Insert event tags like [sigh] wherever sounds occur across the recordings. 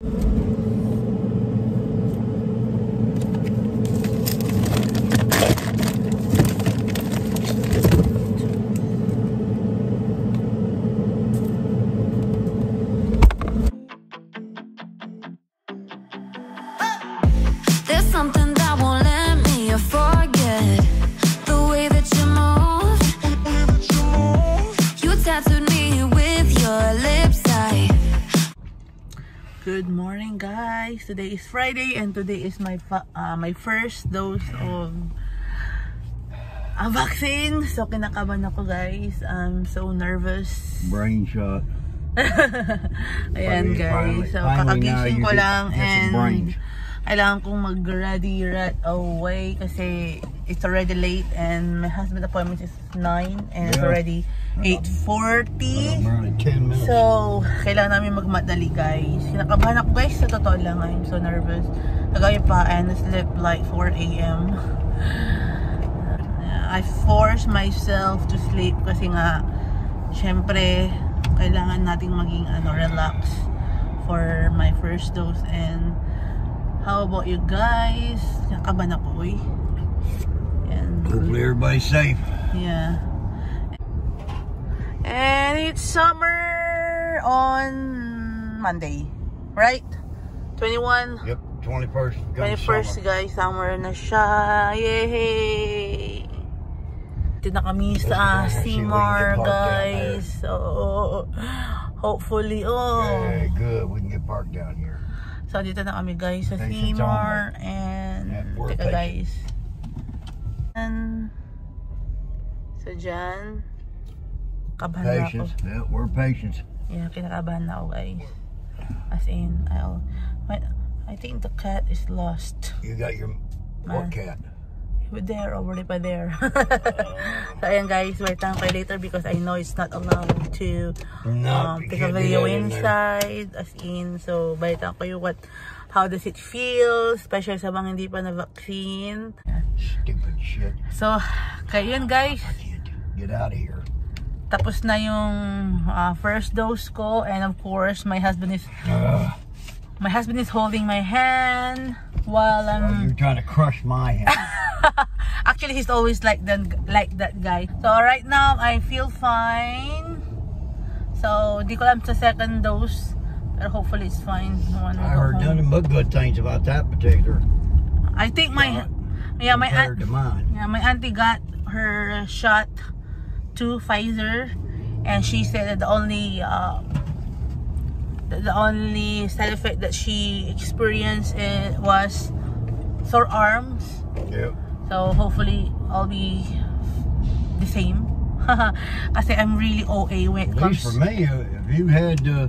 you Good morning guys. Today is Friday and today is my uh, my first dose of a vaccine. So kinakabahan ako guys. I'm so nervous. brain shot. [laughs] Ayan guys. So kakagising ko lang and kailangan kong mag-ready right away kasi it's already late and my husband appointment is 9 and it's Yeah. already 8.40. Around 10 minutes. So, kailangan namin magmadali guys. Kinakabahan ako guys, sa totoo lang. I'm so nervous. Kagabi pa, and I slept like 4 a.m. I force myself to sleep kasi nga, syempre, kailangan nating maging ano, relax for my first dose. And, how about you guys? Kinakabahan ako eh. Hopefully everybody's safe. Yeah. And it's summer on Monday, right? 21, Yep, 21st. 21st summer. guys, summer na siya. Yay! Dito na kami sa Let's go. See if we can Seymour, get parked down guys. So, hopefully, oh. Yeah, good. We can get parked down here. So, dito na kami guys sa Seymour. And, teka guys. And, so dyan, kabahan na ako. Patience. Yeah, we're patient. Yeah, kinakabahan na ako guys. As in, I'll, my, I think the cat is lost. You got your Man. what cat? Over there, over pa there. [laughs] so ayan guys, wait lang kayo later because I know it's not allowed to No, um, take a video that in there. inside. As in, so balitan ko yung what, how does it feel, especially sa mga hindi pa na vaccine. Stupid shit. So, kayo yun guys. Get out of here. Tapos na yung uh, first dose ko and of course my husband is Uh, my husband is holding my hand while I'm you're trying to crush my hand. [laughs] Actually, he's always like that, like that guy. So right now, I feel fine. So, di ko alam sa second dose. Pero hopefully it's fine. When I heard nothing but good things about that particular I think my, yeah, my aunt, yeah, my auntie got her shot to Pfizer, and she said that the only, uh, the, the only side effect that she experienced eh, was sore arms. Yep. So hopefully I'll be the same. [laughs] I Kasi I'm really OA when it At comes least for me, if you had uh,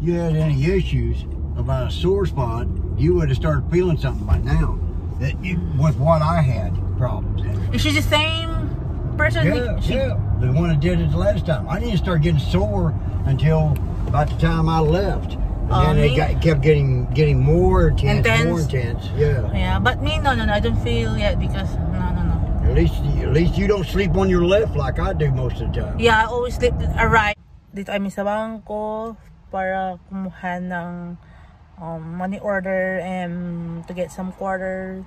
you had any issues about a sore spot, you would have started feeling something by now. That you, with what I had problems. in. Is she the same person? Yeah, She- yeah. The one that did it the last time. I didn't start getting sore until about the time I left. And Oh, then it got, kept getting getting more intense, more Intense? intense. Yeah. Yeah, but me no no no I don't feel yet because no no no. At least at least you don't sleep on your left like I do most of the time. Yeah, I always sleep right. Dito kami sa bangko para kumuha ng um, money order and to get some quarters.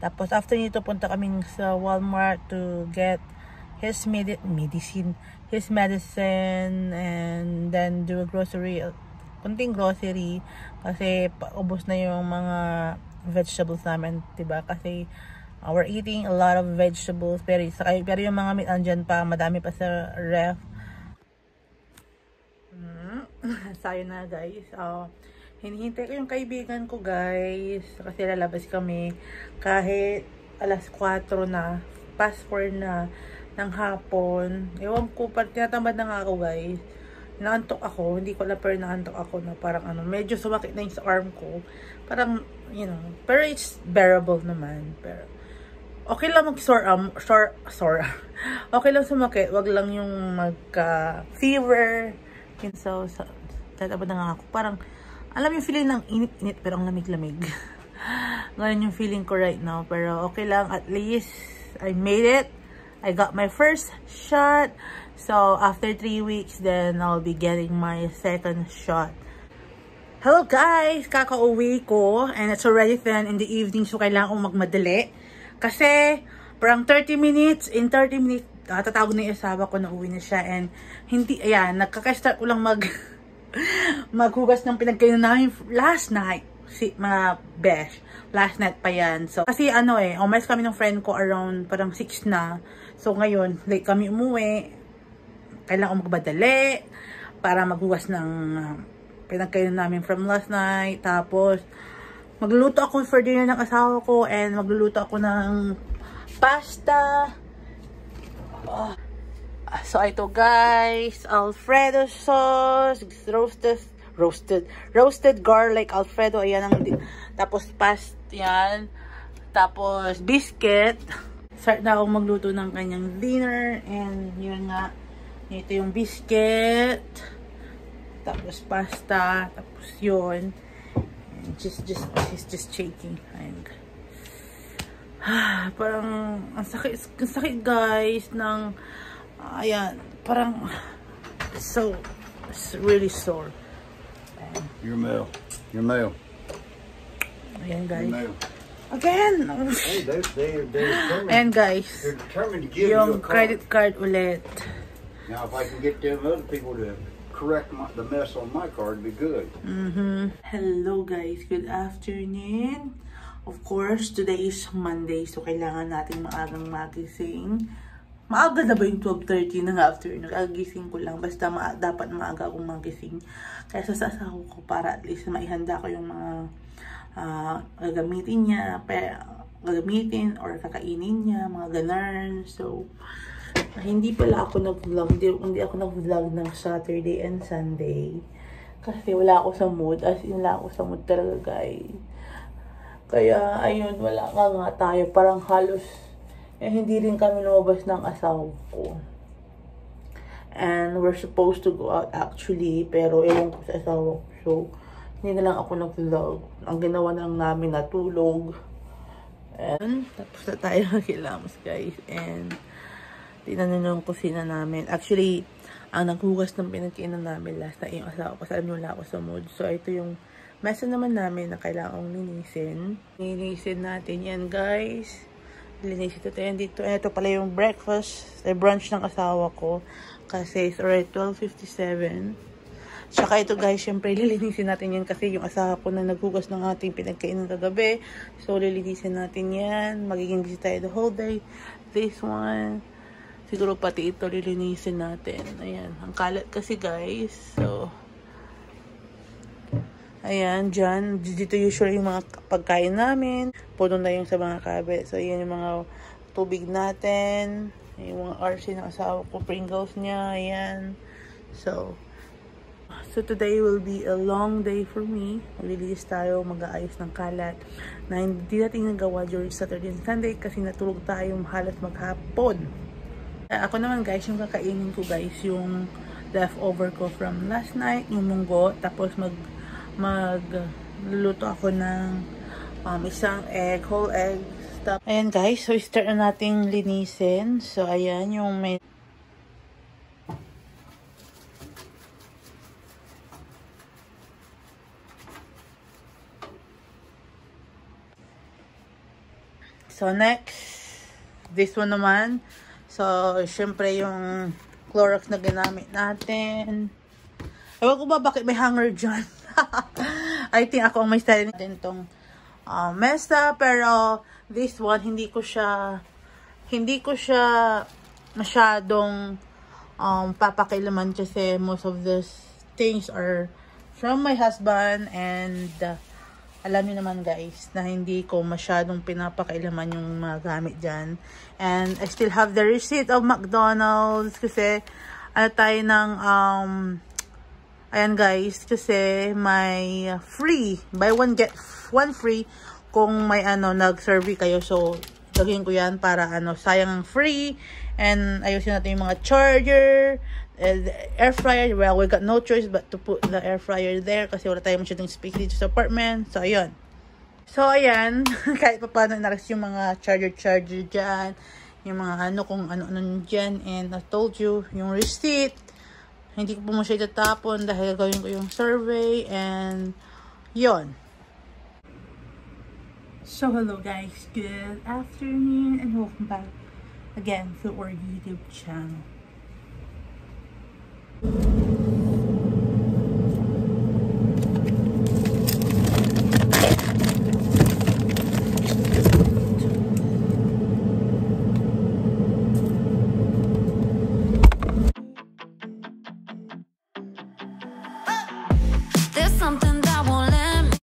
Tapos after nito punta kami sa Walmart to get his medi- medicine, his medicine and then do a grocery, kunting grocery kasi paubos na yung mga vegetables namin, 'di ba? Kasi uh, we're eating a lot of vegetables pero pero yung mga meat andyan pa, madami pa sa ref. [laughs] Sayo na guys. Uh, hinihintay ko yung kaibigan ko guys. Kasi lalabas kami kahit alas 4 na. Past 4 na ng hapon. Ewan ko, tinatamad na nga ako guys. Naantok ako. Hindi ko alam pero naantok ako na parang ano. Medyo sumakit na yung sa arm ko. Parang, you know. Pero it's bearable naman. Pero, okay lang mag-sore, um, sore, sore. [laughs] okay lang sumakit. Wag lang yung magka-fever. Yun, so, so tatabad na nga ako. Parang, alam yung feeling ng init-init pero ang lamig-lamig. [laughs] Ganun yung feeling ko right now. Pero okay lang. At least, I made it. I got my first shot. So, after three weeks, then I'll be getting my second shot. Hello guys! Kakauwi ko and it's already 10 in the evening so kailangan kong magmadali. Kasi parang 30 minutes, in 30 minutes, uh, tatawag na yung asawa ko na uwi na siya and hindi, ayan, nagkaka-start ko lang mag [laughs] maghugas ng pinagkain namin last night. Si, mga besh. Last night pa yan. So, kasi ano eh, umalis kami ng friend ko around parang 6 na. So, ngayon, late kami umuwi. Kailangan ko magbadali para maghugas ng uh, pinagkainan namin from last night. Tapos, magluluto ako for dinner ng asawa ko and magluluto ako ng pasta. Oh. So, ito guys, Alfredo sauce, roasted, roasted, roasted garlic Alfredo, ayan ang, tapos pasta, yan. Tapos, biscuit. Start na akong magluto ng kanyang dinner and yun nga, ito yung biscuit tapos pasta, tapos yun. And just, just, he's just shaking. And, [sighs] parang, ang sakit, ang sakit guys, ng, uh, ayan, parang, [sighs] so, it's really sore. And, Your mail. Your mail. Ayan guys. Your mail. Again! Hey, they, they, they're [sighs] Ayan guys. they're determined to give you Yung a card. credit card ulit. Now, if I can get them other people to correct my, the mess on my card, be good. Mm-hmm. Hello guys, good afternoon. Of course, today is Monday, so kailangan nating maagang magising. Maaga na ba yung 12.30 ng afternoon? Agising ko lang, basta ma dapat maaga akong magising. Kaya sa asawa ko para at least maihanda ko yung mga uh, gagamitin niya, pe, gagamitin or kakainin niya, mga ganarn. So, hindi pala ako nag-vlog. Hindi, hindi ako nag-vlog ng Saturday and Sunday. Kasi wala ako sa mood. As in, wala ako sa mood talaga, guys. Kaya, ayun, wala nga nga tayo. Parang halos, eh, hindi rin kami lumabas ng asawa ko. And we're supposed to go out actually, pero ewan ko sa asawa ko. So, hindi na lang ako nag-vlog. Ang ginawa na lang namin, natulog. And, tapos na tayo kilamos, guys. And, Tingnan nyo yung kusina namin. Actually, ang naghugas ng pinagkinan namin last night yung asawa ko. Alam nyo wala ako sa mood. So, ito yung mesa naman namin na kailangang linisin. Linisin natin yan, guys. Linisin ito. Yan dito. Ito pala yung breakfast, the brunch ng asawa ko. Kasi it's already 12.57. Tsaka ito guys, syempre lilinisin natin yan kasi yung asawa ko na naghugas ng ating pinagkainan kagabi. So, lilinisin natin yan. Magiging busy tayo the whole day. This one. Siguro pati ito lilinisin natin. Ayan. Ang kalat kasi guys. So, ayan. Dyan. Dito usually yung mga pagkain namin. Puno na yung sa mga cabinet. So, ayan yung mga tubig natin. Yung mga RC ng asawa ko. Pringles niya. Ayan. So, So, today will be a long day for me. Maglilinis tayo, mag-aayos ng kalat na hindi natin nagawa during Saturday and Sunday kasi natulog tayo halos maghapon. Ako naman guys, yung kakainin ko guys, yung leftover ko from last night, yung munggo. Tapos mag, mag luluto ako ng um, isang egg, whole egg. Stuff. Ayan guys, so start na nating linisin. So ayan, yung may So, next, this one naman. So, syempre yung Clorox na ginamit natin. Ewan ko ba bakit may hanger dyan. [laughs] I think ako ang may style natin itong uh, mesa. Pero, this one, hindi ko siya, hindi ko siya masyadong um, papakilaman kasi most of these things are from my husband and uh, alam niyo naman guys, na hindi ko masyadong pinapakailaman yung mga gamit dyan. And I still have the receipt of McDonald's kasi ano tayo ng, um, ayan guys, kasi may free, buy one get one free kung may ano, nag-survey kayo. So, gagawin ko yan para ano, sayang free. And ayusin natin yung mga charger, air fryer, well, we got no choice but to put the air fryer there kasi wala tayong masyadong space dito sa apartment. So, ayun. So, ayan. [laughs] kahit pa paano naras yung mga charger-charger dyan. Yung mga ano, kung ano-ano dyan. And I told you, yung receipt. Hindi ko po mo siya itatapon dahil gagawin ko yung survey and yon. So hello guys, good afternoon and welcome back again to our YouTube channel.